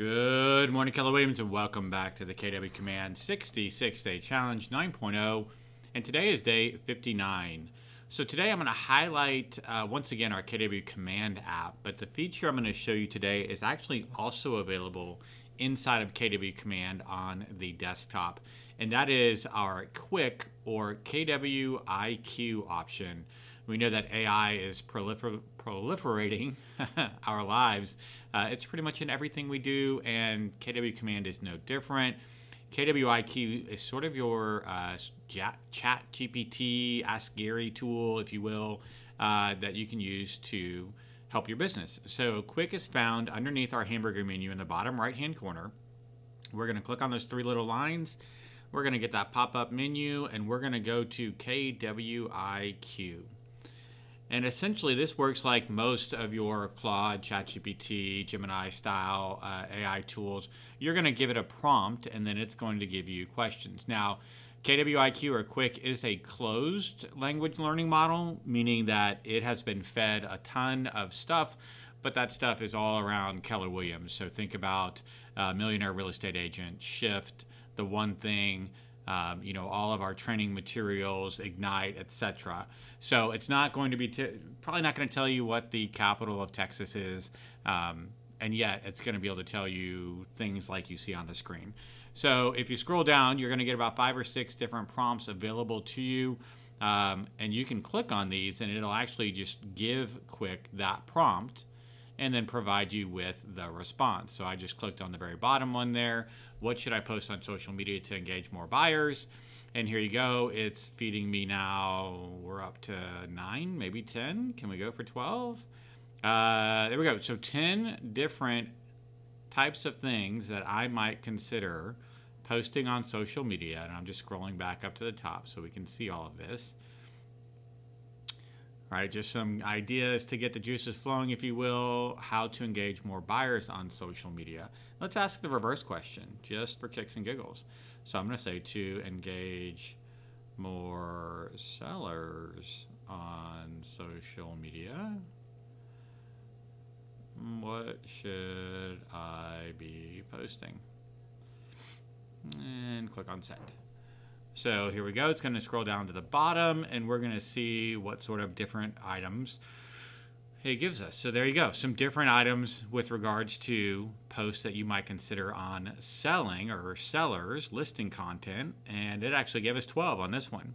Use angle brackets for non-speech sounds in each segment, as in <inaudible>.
Good morning, Keller Williams, and welcome back to the KW Command 66 Day Challenge 9.0. And today is day 59. So today I'm going to highlight uh, once again our KW Command app, but the feature I'm going to show you today is actually also available inside of KW Command on the desktop, and that is our Quick or KW IQ option. We know that AI is prolifer proliferating <laughs> our lives. Uh, it's pretty much in everything we do, and KW Command is no different. KWIQ is sort of your uh, chat GPT, Ask Gary tool, if you will, uh, that you can use to help your business. So Quick is found underneath our hamburger menu in the bottom right hand corner. We're going to click on those three little lines. We're going to get that pop up menu and we're going to go to KWIQ. And essentially, this works like most of your Claude, ChatGPT, Gemini style uh, AI tools. You're going to give it a prompt, and then it's going to give you questions. Now, KWIQ or Quick is a closed language learning model, meaning that it has been fed a ton of stuff, but that stuff is all around Keller Williams. So think about uh, Millionaire Real Estate Agent, Shift, The One Thing, um, you know, all of our training materials, Ignite, etc. So it's not going to be t- probably not going to tell you what the capital of Texas is, um, and yet it's going to be able to tell you things like you see on the screen. So if you scroll down, you're going to get about five or six different prompts available to you. Um, and you can click on these and it'll actually just give quick that prompt and then provide you with the response. So I just clicked on the very bottom one there. What should I post on social media to engage more buyers? And here you go. It's feeding me now. We're up to nine, maybe 10. Can we go for 12? Uh, there we go. So 10 different types of things that I might consider posting on social media. And I'm just scrolling back up to the top so we can see all of this right? Just some ideas to get the juices flowing, if you will, how to engage more buyers on social media. Let's ask the reverse question, just for kicks and giggles. So I'm going to say to engage more sellers on social media. What should I be posting? And click on send. So here we go. It's going to scroll down to the bottom and we're going to see what sort of different items it gives us. So there you go. Some different items with regards to posts that you might consider on selling or sellers listing content. And it actually gave us 12 on this one.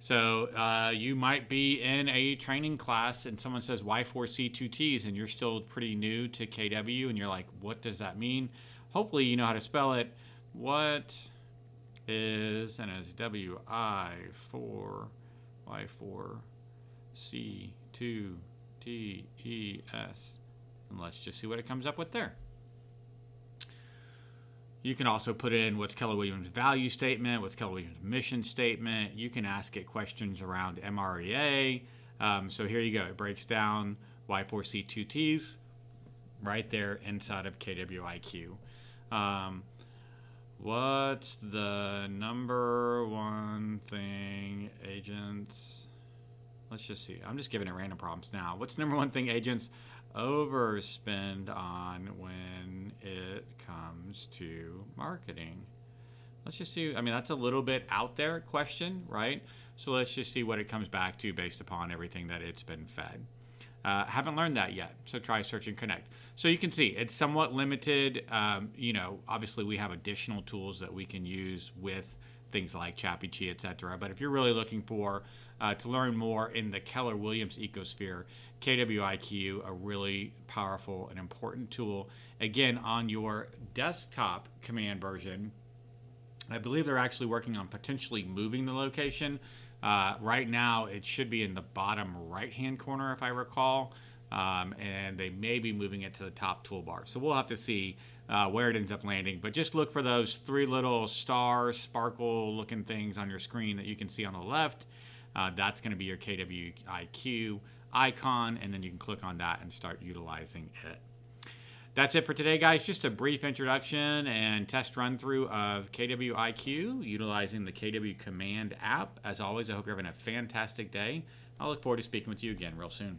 So uh, you might be in a training class and someone says Y4C2Ts and you're still pretty new to KW and you're like, what does that mean? Hopefully you know how to spell it. What is, and it's WI 4 Y4 C 2 T E S. And let's just see what it comes up with there. You can also put in what's Keller Williams' value statement, what's Keller Williams' mission statement. You can ask it questions around MREA. Um, so here you go. It breaks down Y4C2Ts right there inside of KWIQ. Um, What's the number one thing agents? Let's just see. I'm just giving it random prompts now. What's number one thing agents overspend on when it comes to marketing? Let's just see. I mean, that's a little bit out there question, right? So let's just see what it comes back to based upon everything that it's been fed. Uh, haven't learned that yet, so try Search and Connect. So you can see it's somewhat limited. Um, you know, obviously we have additional tools that we can use with things like ChatGPT, et cetera. But if you're really looking for uh, to learn more in the Keller Williams ecosphere, KWIQ, a really powerful and important tool. Again, on your desktop command version, I believe they're actually working on potentially moving the location. Uh, right now, it should be in the bottom right-hand corner, if I recall, um, and they may be moving it to the top toolbar. So we'll have to see uh, where it ends up landing. But just look for those three little star sparkle-looking things on your screen that you can see on the left. Uh, that's going to be your KWIQ icon, and then you can click on that and start utilizing it. That's it for today, guys. Just a brief introduction and test run through of KWIQ utilizing the KW Command app. As always, I hope you're having a fantastic day. I look forward to speaking with you again real soon.